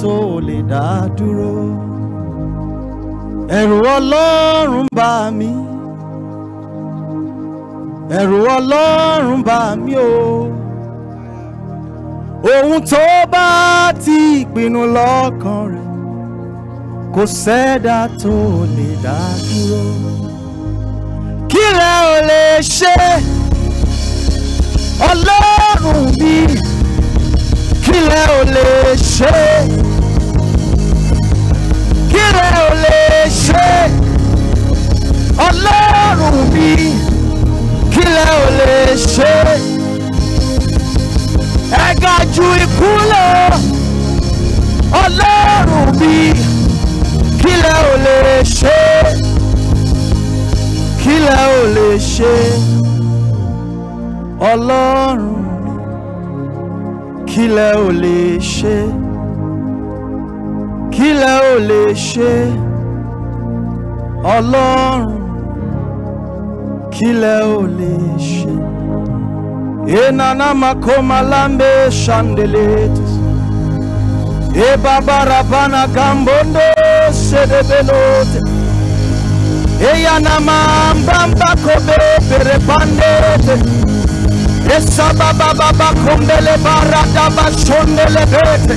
tó lè dá dúró. Ẹ̀rù ọlọ́run bá mi. Ẹ̀rù ọlọ́run bá mi o. Ohun tó bá ti pinnu lọ́kàn rẹ̀ kò sẹ́dá tó lè dá dúró. Kí lẹ ò lè ṣe? Ọlọ́run mi. Kí lẹ ò lè ṣe lẹ ò lè ṣe ọlọ́run mi kí lẹ ò lè ṣe? Ẹ ju ikú lọ ọlọ́run mi kí lẹ ò lè ṣe? Kí lẹ ò lè ṣe? Ọlọ́run mi kí lẹ ò lè ṣe kílẹ̀ ò lè ṣe ọlọ́run kílẹ̀ ò lè ṣe. Enana makoma lambe shandeletus. E baba rabana gambondo sedebenote. E yanama mbamba kobe perepandete. E sababa baba kombele barada bashondele bete.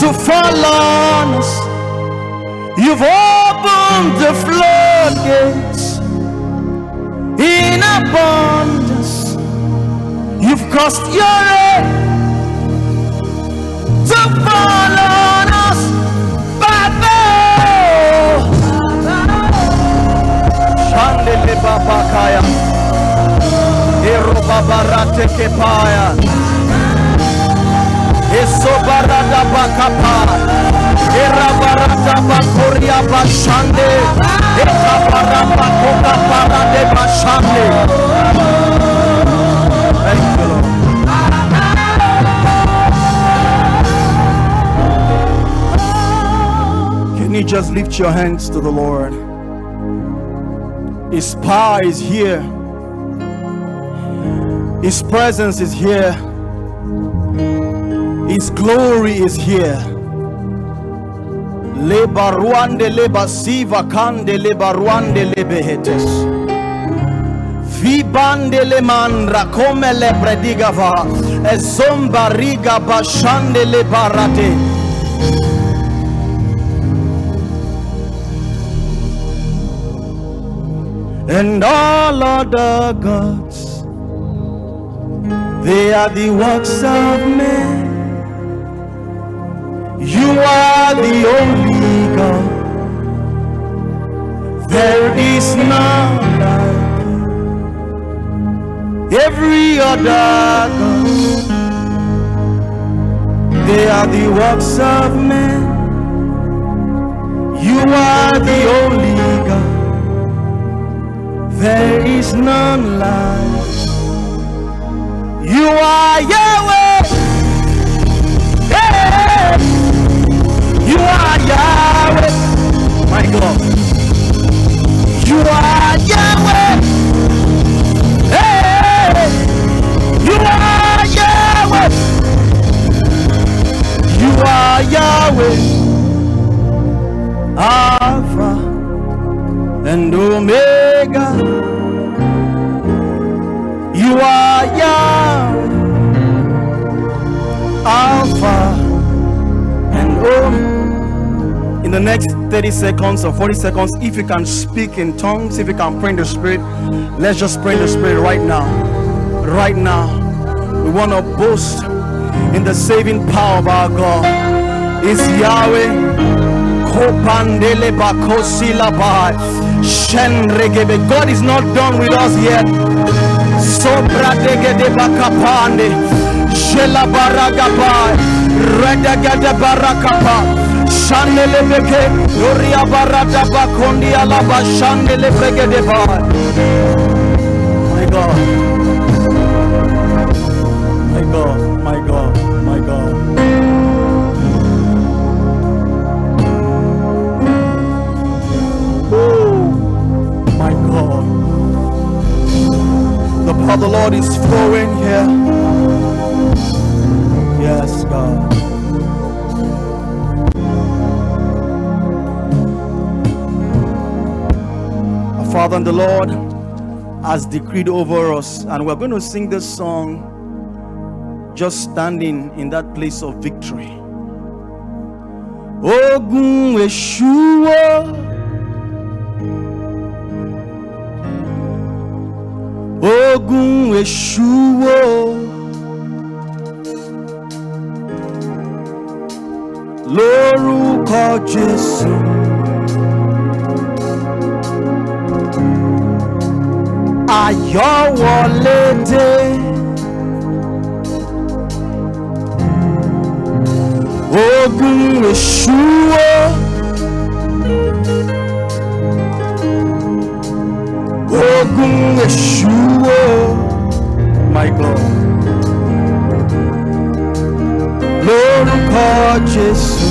to fall on us. You've opened the floodgates in abundance. You've caused your rain to fall on us. Baba. Baba Kaya. Ero babarate kepaya. Barada bakapa. Bakoria bashande. Parade bashande. Can you just lift your hands to the Lord? His power is here. His presence is here. His glory is here. Le baruande le basiva kande le baruande le. Vibande le mandra come le predigava. E zomba riga bashande le barate. And all other gods they are the works of men. You are the only God. There is none like you. Every other God, they are the works of men. You are the only God. There is none like you are Yahweh. Are Yahweh. My God. You are Yahweh. Hey, you are Yahweh. You are Yahweh. Alpha and Omega. The next 30 seconds or 40 seconds, if you can speak in tongues, if you can pray in the Spirit, let's just pray in the Spirit right now. Right now. We want to boast in the saving power of our God. Is Yahweh. God is not done with us yet. Sobra barakapa. Shandele beke, alaba shandele. My God. My God, my God, my God. My God. The power of the Lord is flowing here. Yes, God. Father the Lord has decreed over us, and we're going to sing this song just standing in that place of victory. Ogun Eshuwo. Ogun Eshuwo. Lórúkọ Jésù. Ayọ̀ wọlé dé. Ogun Èṣúwó. Ogun Èṣúwó. My God. Lórúkọ Jésù.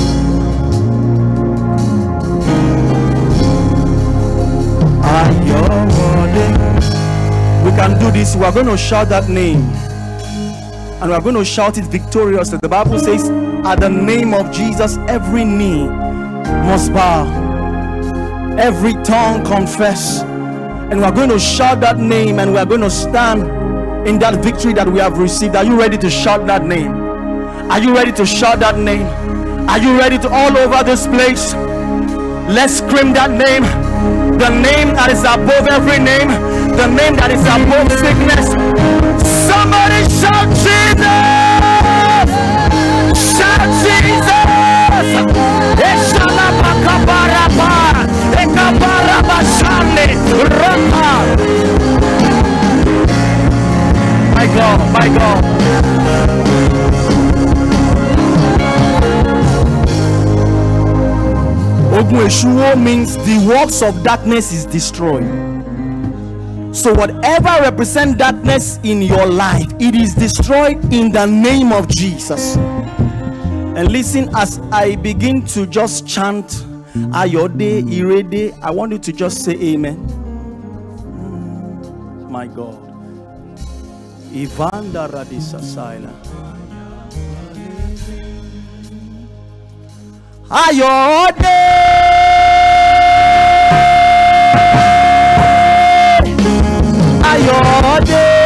Ayọ̀ wọlé. We can do this. We are going to shout that name. And we are going to shout it victoriously. The Bible says, at the name of Jesus, every knee must bow, every tongue confess. And we are going to shout that name and we are going to stand in that victory that we have received. Are you ready to shout that name? Are you ready to shout that name? Are you ready to all over this place? Let's scream that name. The name that is above every name. The name that is above sickness. Somebody shout Jesus! Shout Jesus! Eshalabakabaraba, ekabarabashane, rapa. My God, my God. Ogun means the works of darkness is destroyed. So whatever represent darkness in your life, it is destroyed in the name of Jesus. And listen as I begin to just chant Ayode Irede, I want you to just say amen. Hmm, my God. Ivanda Radisa Saila. Ayode Ayode Kabarabasha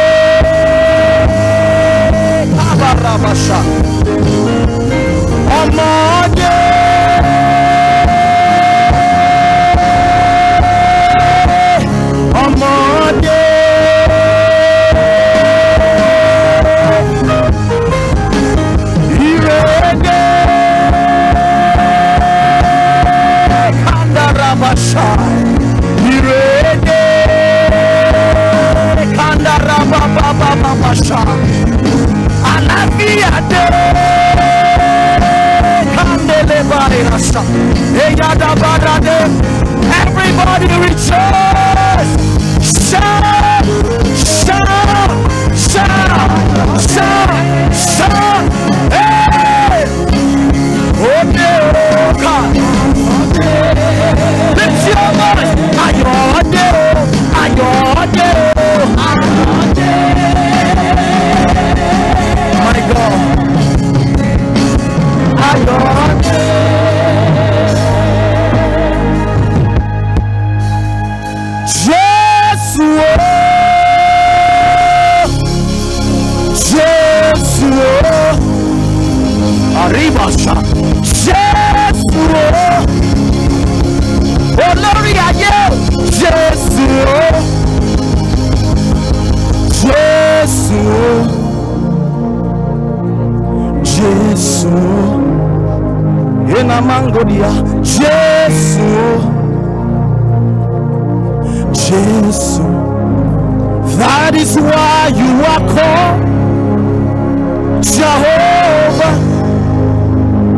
O Jésù That is why you are called Jehovah.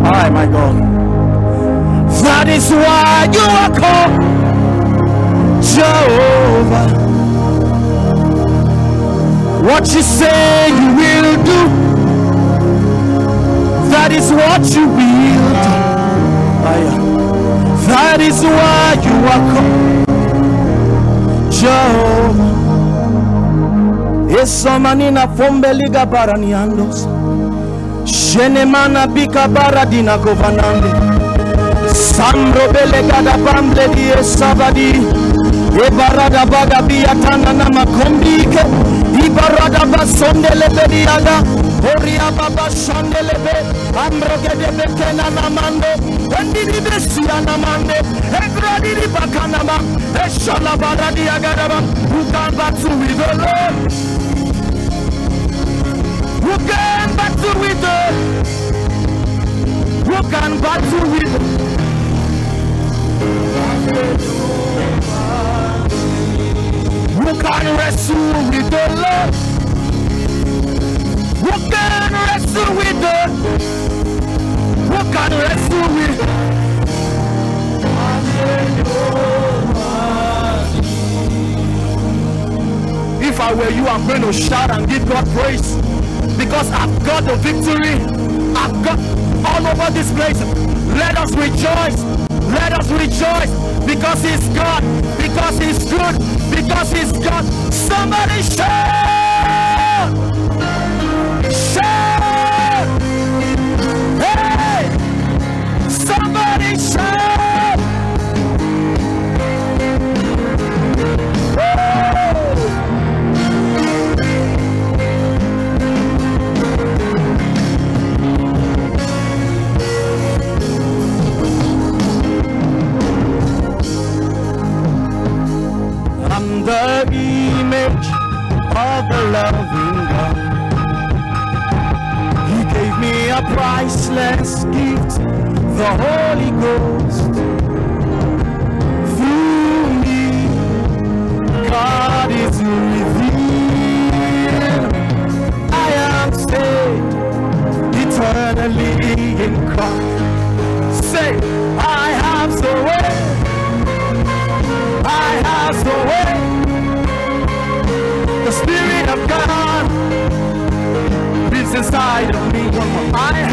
All right, my God. That is why you are called Jehovah. What you say you will do, that is what you will do. That is why you are called Jehovah. Esamanina fombeliga baraniandos. Shenemana bika baradina kovanande. Sambro belegada bamble di esabadi. Ebarada baga biatana na makombike. Ibarada basondele bediaga. Oria baba shandelebe. Ambrogede bekena namando. Endidi besia namande. Egradi di bakanama. Eshala baradi agadaba. Who can battle with the Lord? Can battle with the can battle with the Who can wrestle with the Lord? Who can wrestle with the Who can wrestle with If I were you, I'm going to shout and give God praise because I've got the victory. I've got all over this place. Let us rejoice. Let us rejoice because He's God, because He's good, because He's God. Somebody shout! The loving God. He gave me a priceless gift, the Holy Ghost. Through me, God is revealed. I am saved eternally in Christ. Say, I have the way. I have the way. I